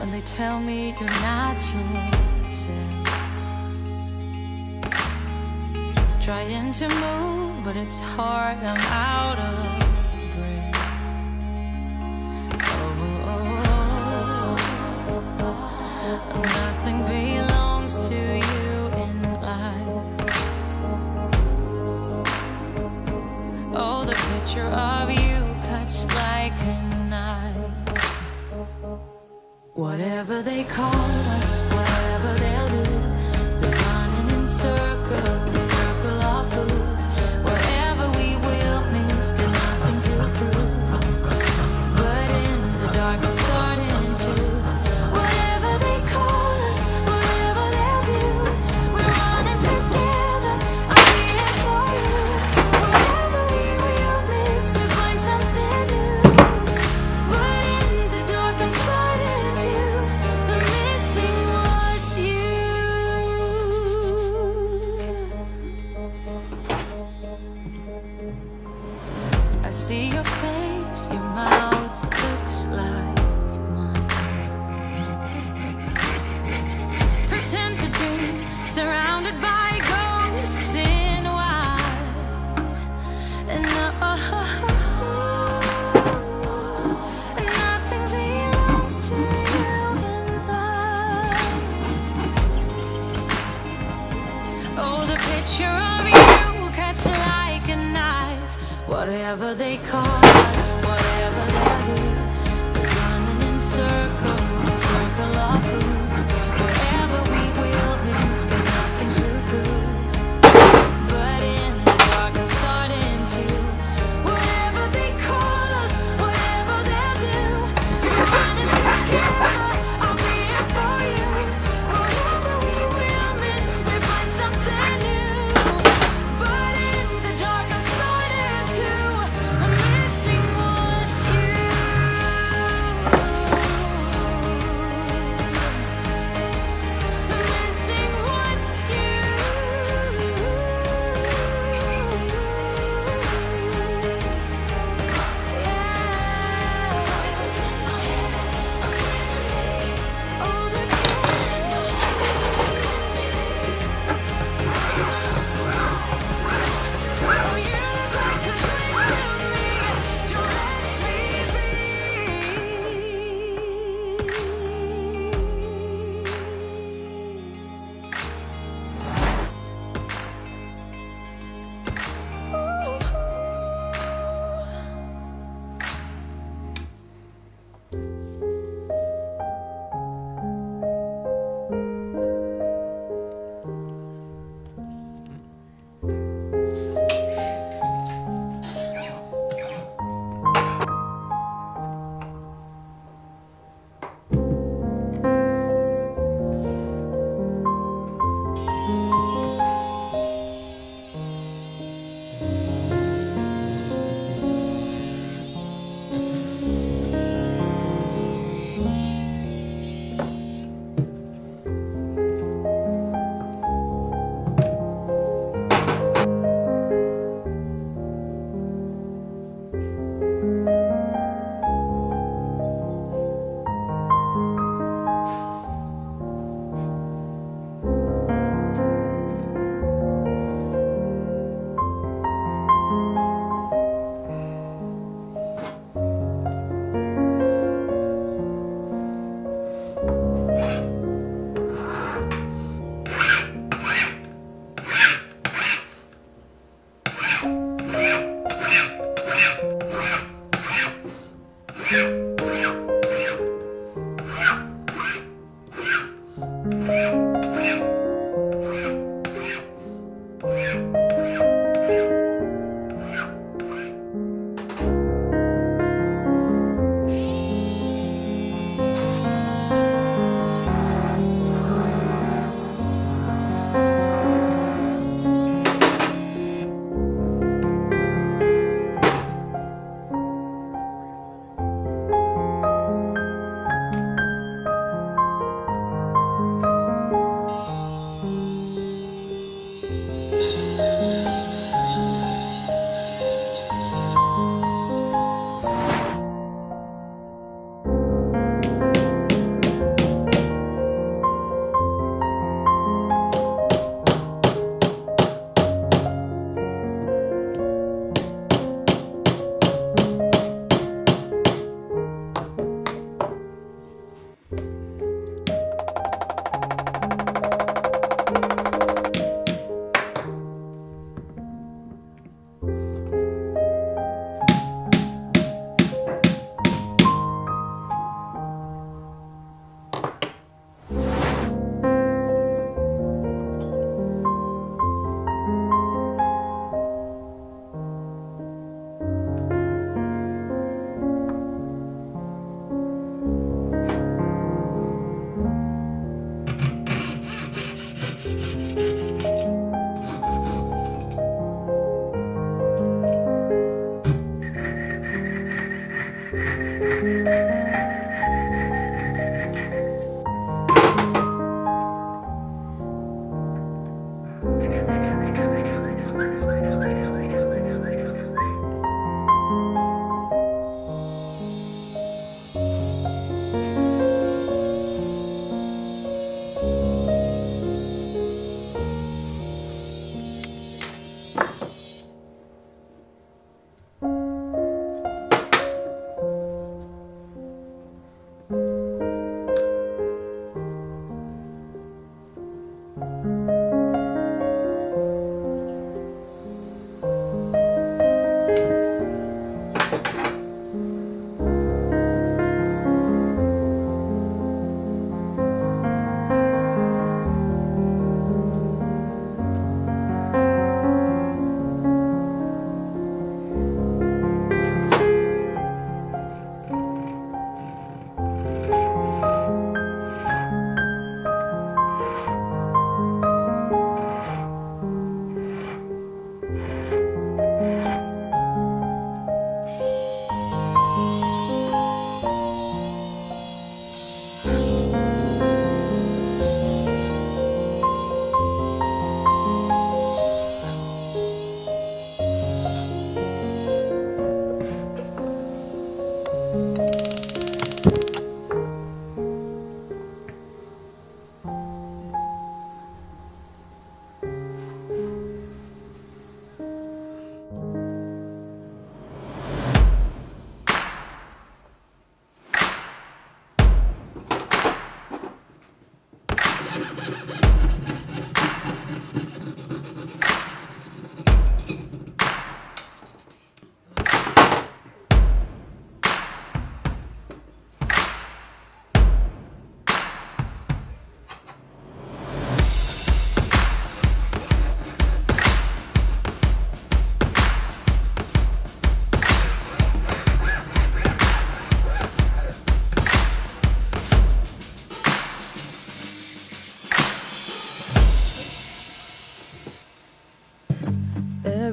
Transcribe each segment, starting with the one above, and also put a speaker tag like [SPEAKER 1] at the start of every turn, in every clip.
[SPEAKER 1] when they tell me you're not yourself. Trying to move, but it's hard, I'm out of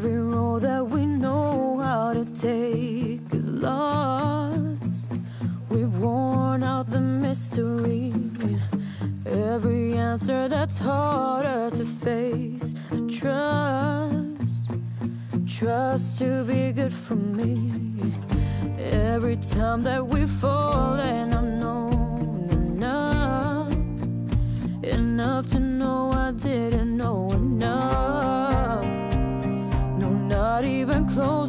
[SPEAKER 1] all that we know how to take is lost. We've worn out the mystery. Every answer that's harder to face. I trust, trust to be good for me. Every time that we fall, close.